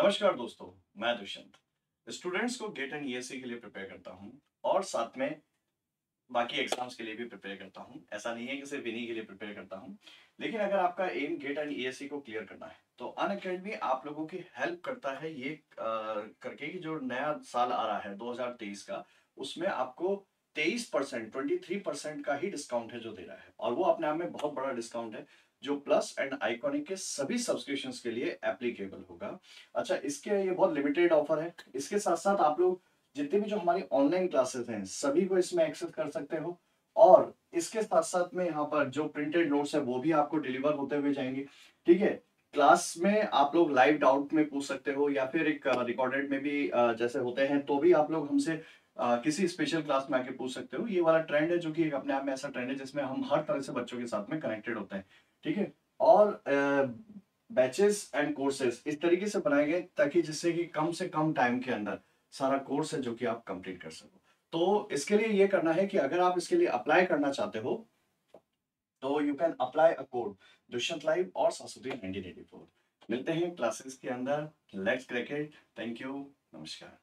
नमस्कार दोस्तों मैं दुष्यंत। स्टूडेंट्स को गेट एंड ईएससी के लिए प्रिपेयर करता हूँ और साथ में बाकी एग्ज़ाम्स के लिए भी प्रिपेयर करता हूँ। ऐसा नहीं है कि सिर्फ़ इन्हीं के लिए प्रिपेयर करता हूँ लेकिन अगर आपका एम गेट एंड ईएससी को क्लियर करना है तो अन अकेडमी आप लोगों की हेल्प करता है ये आ, करके कि जो नया साल आ रहा है 2023 का उसमें आपको 23 परसेंट ट्वेंटी थ्री परसेंट का ही डिस्काउंट है जो दे रहा है। और वो अपने आप में बहुत बड़ा डिस्काउंट है, जो प्लस एंड आइकॉनिक के सभी सब्सक्रिप्शन के लिए एप्लीकेबल होगा। अच्छा इसके ये बहुत लिमिटेड ऑफ़र है। इसके साथ साथ आप लोग जितने भी जो हमारी ऑनलाइन क्लासेस हैं, सभी को इसमें एक्सेस कर सकते हो। और इसके साथ साथ में यहाँ पर जो प्रिंटेड नोट्स है, वो भी आपको डिलीवर होते हुए जाएँगे। ठीक है? क्लास में आप लोग लाइव डाउट में पूछ सकते हो या फिर एक रिकॉर्डेड में भी जैसे होते हैं तो भी आप लोग हमसे किसी स्पेशल क्लास में आके पूछ सकते हो। ये वाला ट्रेंड है जो कि अपने आप में ऐसा ट्रेंड है जिसमें हम हर तरह से बच्चों के साथ में कनेक्टेड होते हैं, ठीक है? और बैचेस एंड कोर्सेज इस तरीके से बनाए गए ताकि जिससे कि कम से कम टाइम के अंदर सारा कोर्स है जो कि आप कंप्लीट कर सको। तो इसके लिए ये करना है कि अगर आप इसके लिए अप्लाई करना चाहते हो तो you can apply a code Dushyant live और सरस्वती 1984 मिलते हैं क्लासेस के अंदर. लेट्स क्रिकेट थैंक यू नमस्कार.